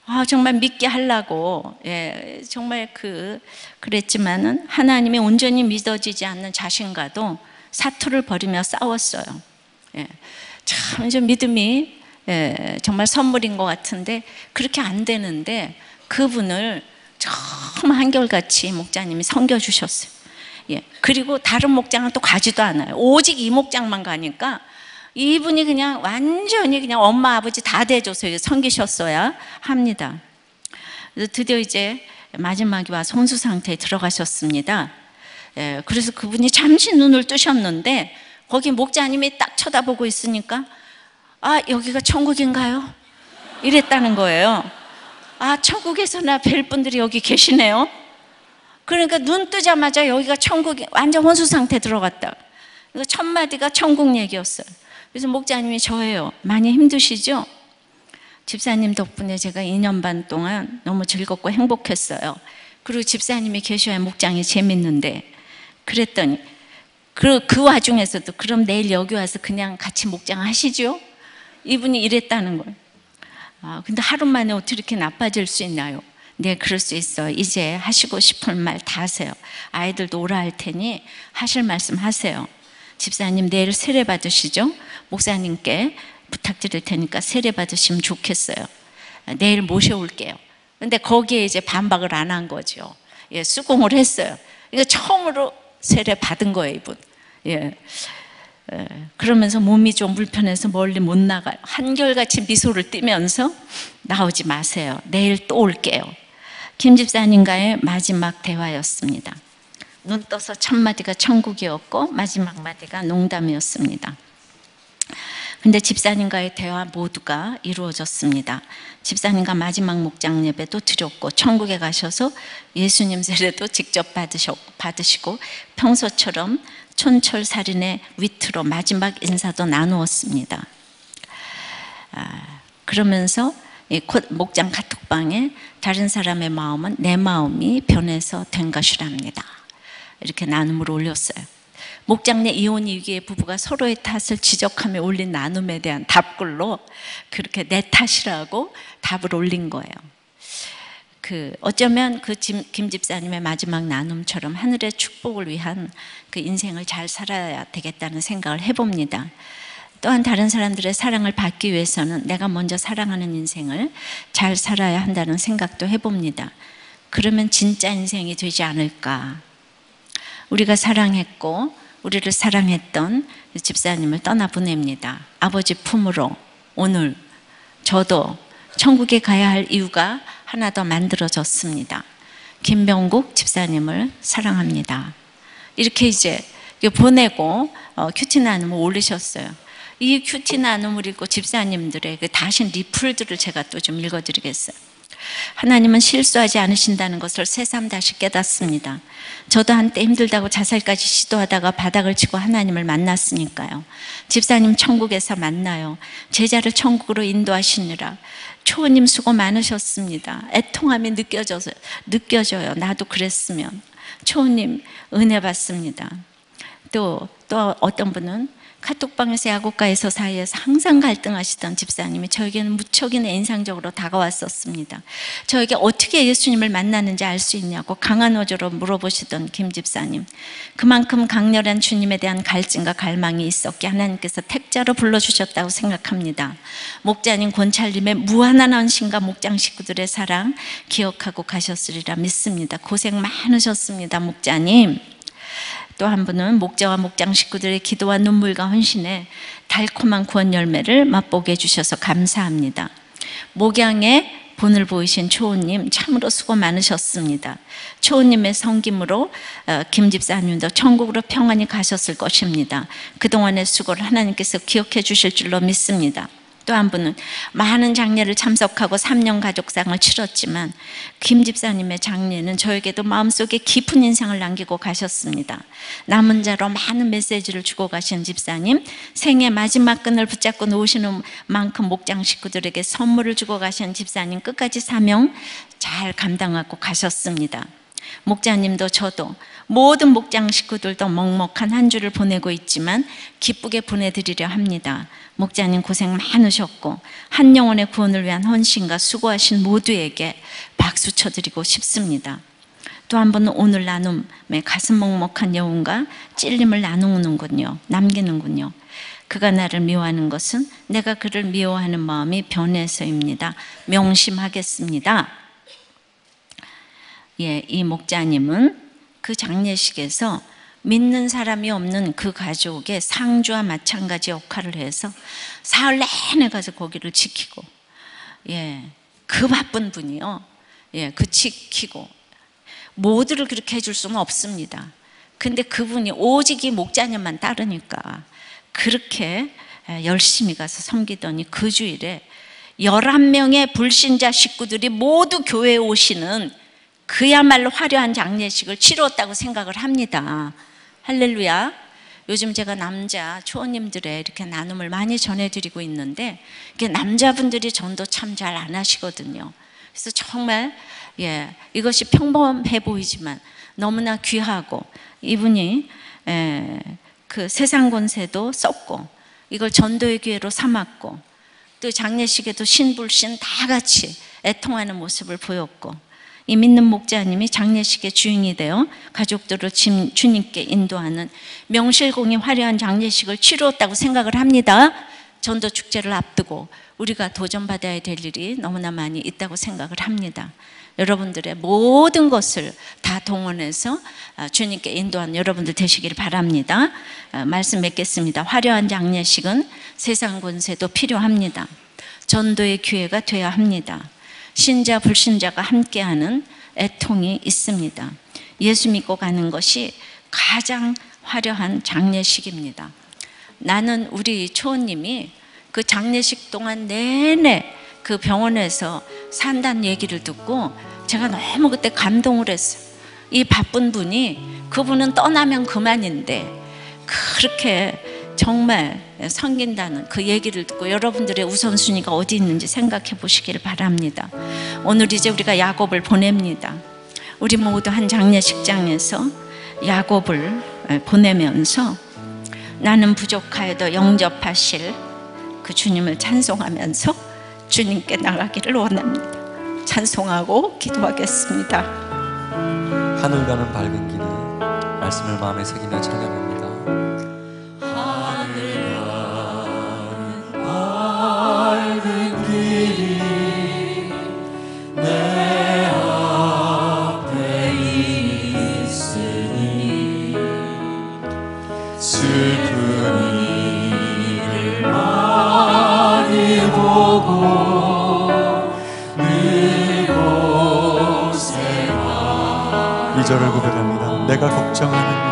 Speaker 1: 아, 정말 믿게 하려고 예, 정말 그 그랬지만은 하나님이 온전히 믿어지지 않는 자신과도 사투를 벌이며 싸웠어요. 예. 참 이제 믿음이 예, 정말 선물인 것 같은데 그렇게 안 되는데 그분을 정말 한결같이 목자님이 섬겨 주셨어요. 예. 그리고 다른 목장은 또 가지도 않아요. 오직 이 목장만 가니까 이분이 그냥 완전히 그냥 엄마 아버지 다 대줘서 섬기셨어야 합니다. 드디어 이제 마지막에 와 손수 상태에 들어가셨습니다. 예, 그래서 그분이 잠시 눈을 뜨셨는데 거기 목자님이 딱 쳐다보고 있으니까 아 여기가 천국인가요? 이랬다는 거예요. 아 천국에서나 뵐 분들이 여기 계시네요. 그러니까 눈 뜨자마자 여기가 천국이 완전 혼수 상태 들어갔다. 그래서 첫 마디가 천국 얘기였어요. 그래서 목자님이 저예요. 많이 힘드시죠? 집사님 덕분에 제가 2년 반 동안 너무 즐겁고 행복했어요. 그리고 집사님이 계셔야 목장이 재밌는데 그랬더니 그, 그 와중에서도 그럼 내일 여기 와서 그냥 같이 목장 하시죠? 이분이 이랬다는 거예요. 아, 근데 하루 만에 어떻게 이렇게 나빠질 수 있나요? 네, 그럴 수 있어. 이제 하시고 싶은 말 다 하세요. 아이들도 오라 할 테니 하실 말씀 하세요. 집사님 내일 세례 받으시죠? 목사님께 부탁드릴 테니까 세례 받으시면 좋겠어요. 내일 모셔올게요. 근데 거기에 이제 반박을 안 한 거죠. 예, 수긍을 했어요. 이거 처음으로 세례 받은 거예요, 이분. 예. 예. 그러면서 몸이 좀 불편해서 멀리 못 나가요. 한결같이 미소를 띠면서 나오지 마세요. 내일 또 올게요. 김 집사님과의 마지막 대화였습니다. 눈 떠서 첫 마디가 천국이었고 마지막 마디가 농담이었습니다. 근데 집사님과의 대화 모두가 이루어졌습니다. 집사님과 마지막 목장 예배도 드렸고 천국에 가셔서 예수님 세례도 직접 받으시고 평소처럼 촌철살인의 위트로 마지막 인사도 나누었습니다. 아, 그러면서 목장 카톡방에 다른 사람의 마음은 내 마음이 변해서 된 것이랍니다. 이렇게 나눔을 올렸어요. 목장 내 이혼 위기의 부부가 서로의 탓을 지적하며 올린 나눔에 대한 답글로 그렇게 내 탓이라고 답을 올린 거예요. 그 어쩌면 그 김 집사님의 마지막 나눔처럼 하늘의 축복을 위한 그 인생을 잘 살아야 되겠다는 생각을 해봅니다. 또한 다른 사람들의 사랑을 받기 위해서는 내가 먼저 사랑하는 인생을 잘 살아야 한다는 생각도 해봅니다. 그러면 진짜 인생이 되지 않을까. 우리가 사랑했고 우리를 사랑했던 집사님을 떠나보냅니다. 아버지 품으로 오늘 저도 천국에 가야 할 이유가 하나 더 만들어졌습니다. 김병국 집사님을 사랑합니다. 이렇게 이제 보내고 어, QT 나눔을 올리셨어요. 이 QT 나눔을 읽고 집사님들의 그 다신 리플들을 제가 또 좀 읽어드리겠어요. 하나님은 실수하지 않으신다는 것을 새삼 다시 깨닫습니다. 저도 한때 힘들다고 자살까지 시도하다가 바닥을 치고 하나님을 만났으니까요. 집사님 천국에서 만나요. 제자를 천국으로 인도하시느라 초님 수고 많으셨습니다. 애통함이 느껴져서 느껴져요. 나도 그랬으면 초님 은혜 받습니다. 또 또 어떤 분은 카톡방에서 야구가에서 사이에서 항상 갈등하시던 집사님이 저에게는 무척이나 인상적으로 다가왔었습니다. 저에게 어떻게 예수님을 만나는지 알 수 있냐고 강한 어조로 물어보시던 김 집사님. 그만큼 강렬한 주님에 대한 갈증과 갈망이 있었기에 하나님께서 택자로 불러주셨다고 생각합니다. 목자님 권찰님의 무한한 헌신과 목장 식구들의 사랑 기억하고 가셨으리라 믿습니다. 고생 많으셨습니다, 목자님. 또 한 분은 목자와 목장 식구들의 기도와 눈물과 헌신에 달콤한 구원 열매를 맛보게 해주셔서 감사합니다. 목양의 본을 보이신 초우님 참으로 수고 많으셨습니다. 초우님의 성김으로 어, 김 집사님도 천국으로 평안히 가셨을 것입니다. 그동안의 수고를 하나님께서 기억해 주실 줄로 믿습니다. 또 한 분은 많은 장례를 참석하고 3년 가족상을 치렀지만 김 집사님의 장례는 저에게도 마음속에 깊은 인상을 남기고 가셨습니다. 남은 자로 많은 메시지를 주고 가신 집사님, 생애 마지막 끈을 붙잡고 놓으시는 만큼 목장 식구들에게 선물을 주고 가신 집사님 끝까지 사명 잘 감당하고 가셨습니다. 목자님도 저도 모든 목장 식구들도 먹먹한 한 주를 보내고 있지만 기쁘게 보내드리려 합니다. 목자님 고생 많으셨고 한 영혼의 구원을 위한 헌신과 수고하신 모두에게 박수 쳐드리고 싶습니다. 또 한 번은 오늘 나눔에 가슴 먹먹한 여운과 찔림을 나누는군요. 남기는군요. 그가 나를 미워하는 것은 내가 그를 미워하는 마음이 변해서입니다. 명심하겠습니다. 예, 이 목자님은 그 장례식에서 믿는 사람이 없는 그 가족의 상주와 마찬가지 역할을 해서 사흘 내내 가서 거기를 지키고, 예, 그 바쁜 분이요. 예, 그 지키고 모두를 그렇게 해줄 수는 없습니다. 근데 그분이 오직 이 목자님만 따르니까 그렇게 열심히 가서 섬기더니 그 주일에 11명의 불신자 식구들이 모두 교회에 오시는 그야말로 화려한 장례식을 치렀다고 생각을 합니다. 할렐루야. 요즘 제가 남자 초원님들의 이렇게 나눔을 많이 전해드리고 있는데 이게 남자분들이 전도 참 잘 안 하시거든요. 그래서 정말 예 이것이 평범해 보이지만 너무나 귀하고 이분이 예, 그 세상 권세도 썼고 이걸 전도의 기회로 삼았고 또 장례식에도 신불신 다 같이 애통하는 모습을 보였고 이 믿는 목자님이 장례식의 주인이 되어 가족들을 주님께 인도하는 명실공히 화려한 장례식을 치루었다고 생각을 합니다. 전도 축제를 앞두고 우리가 도전받아야 될 일이 너무나 많이 있다고 생각을 합니다. 여러분들의 모든 것을 다 동원해서 아, 주님께 인도하는 여러분들 되시기를 바랍니다. 아, 말씀 맺겠습니다. 화려한 장례식은 세상 권세도 필요합니다. 전도의 기회가 되어야 합니다. 신자 불신자가 함께하는 애통이 있습니다. 예수 믿고 가는 것이 가장 화려한 장례식입니다. 나는 우리 초원님이 그 장례식 동안 내내 그 병원에서 산다는 얘기를 듣고 제가 너무 그때 감동을 했어요. 이 바쁜 분이 그분은 떠나면 그만인데 그렇게 정말 섬긴다는 그 얘기를 듣고 여러분들의 우선순위가 어디 있는지 생각해 보시기를 바랍니다. 오늘 이제 우리가 야곱을 보냅니다. 우리 모두 한 장례식장에서 야곱을 보내면서 나는 부족하여도 영접하실 그 주님을 찬송하면서 주님께 나가기를 원합니다. 찬송하고 기도하겠습니다.
Speaker 2: 하늘 가는 밝은 길이 말씀을 마음에 새기며 찬양합니다. 이절을 고백합니다. 내가 걱정하는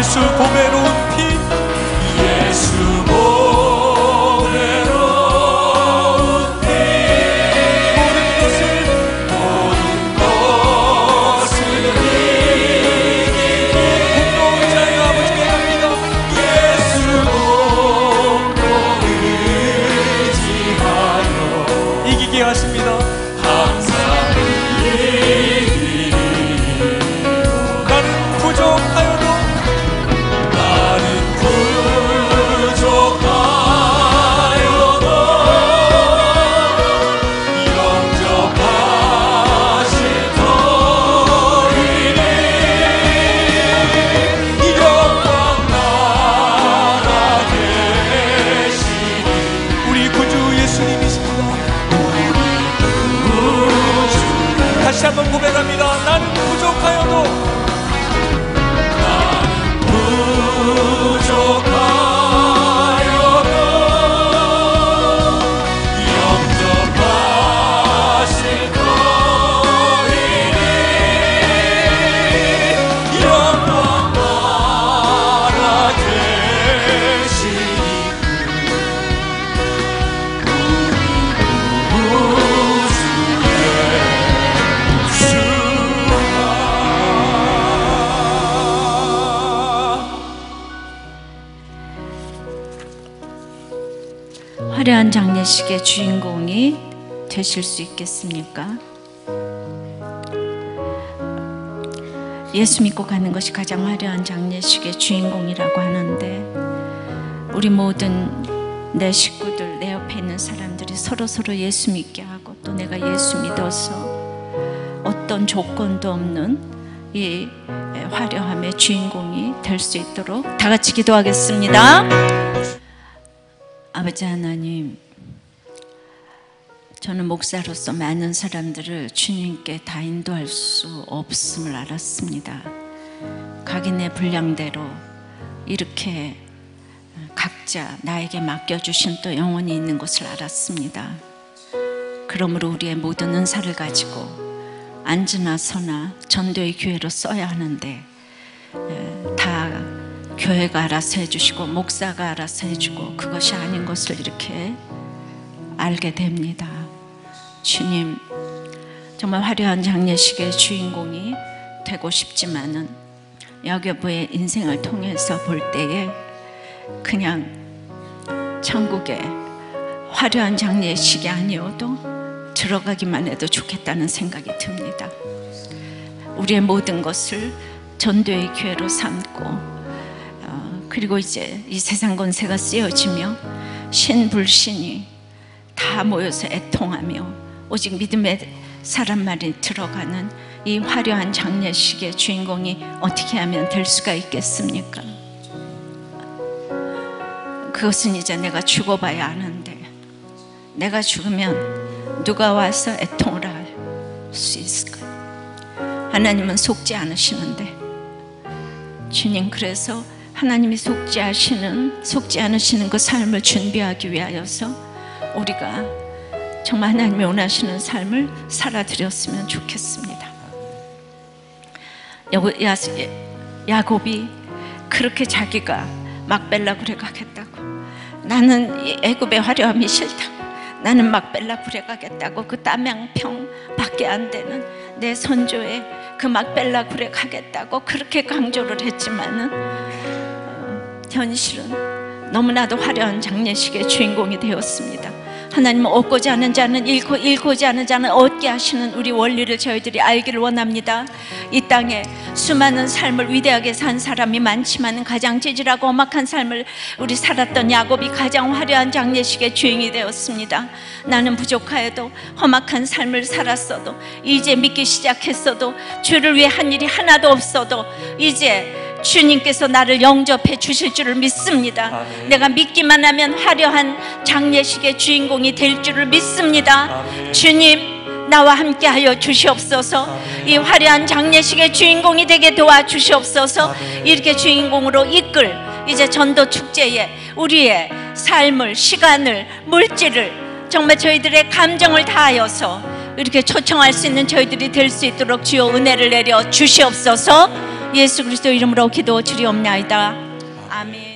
Speaker 2: 예수 보배로운 피
Speaker 1: 장례식의 주인공이 되실 수 있겠습니까? 예수 믿고 가는 것이 가장 화려한 장례식의 주인공이라고 하는데 우리 모든 내 식구들 내 옆에 있는 사람들이 서로 서로 예수 믿게 하고 또 내가 예수 믿어서 어떤 조건도 없는 이 화려함의 주인공이 될 수 있도록 다 같이 기도하겠습니다. 아버지 하나님, 저는 목사로서 많은 사람들을 주님께 다 인도할 수 없음을 알았습니다. 각인의 분량대로 이렇게 각자 나에게 맡겨주신 또 영혼이 있는 것을 알았습니다. 그러므로 우리의 모든 은사를 가지고 앉으나 서나 전도의 기회로 써야 하는데 에, 다 교회가 알아서 해주시고 목사가 알아서 해주고 그것이 아닌 것을 이렇게 알게 됩니다. 주님, 정말 화려한 장례식의 주인공이 되고 싶지만은 여교부의 인생을 통해서 볼 때에 그냥 천국에 화려한 장례식이 아니어도 들어가기만 해도 좋겠다는 생각이 듭니다. 우리의 모든 것을 전도의 기회로 삼고 어, 그리고 이제 이 세상 권세가 쓰여지며 신불신이 다 모여서 애통하며 오직 믿음의 사람만이 들어가는 이 화려한 장례식의 주인공이 어떻게 하면 될 수가 있겠습니까? 그것은 이제 내가 죽어봐야 아는데 내가 죽으면 누가 와서 애통을 할 수 있을까요? 하나님은 속지 않으시는데 주님 그래서 하나님이 속지 않으시는 속지 않으시는 그 삶을 준비하기 위하여서 우리가 정말 하나님이 원하시는 삶을 살아드렸으면 좋겠습니다. 야곱이 그렇게 자기가 막벨라 굴에 가겠다고 나는 이 애굽의 화려함이 싫다. 나는 막벨라 굴에 가겠다고 그 남양평밖에 안 되는 내 선조의 그 막벨라 굴에 가겠다고 그렇게 강조를 했지만은 어, 현실은 너무나도 화려한 장례식의 주인공이 되었습니다. 하나님은 얻고자 하는 자는 잃고 잃고자 하는 자는 얻게 하시는 우리 원리를 저희들이 알기를 원합니다. 이 땅에 수많은 삶을 위대하게 산 사람이 많지만 가장 찌질하고 험악한 삶을 우리 살았던 야곱이 가장 화려한 장례식의 주인이 되었습니다. 나는 부족하여도 험악한 삶을 살았어도 이제 믿기 시작했어도 주를 위해 한 일이 하나도 없어도 이제 주님께서 나를 영접해 주실 줄을 믿습니다.
Speaker 2: 아멘.
Speaker 1: 내가 믿기만 하면 화려한 장례식의 주인공이 될 줄을 믿습니다.
Speaker 2: 아멘.
Speaker 1: 주님, 나와 함께 하여 주시옵소서. 이 화려한 장례식의 주인공이 되게 도와주시옵소서.
Speaker 2: 아멘.
Speaker 1: 이렇게 주인공으로 이끌 이제 전도 축제에 우리의 삶을, 시간을, 물질을 정말 저희들의 감정을 다하여서 이렇게 초청할 수 있는 저희들이 될 수 있도록 주여 은혜를 내려 주시옵소서. 예수 그리스도 이름으로 기도 드리옵나이다. 아멘.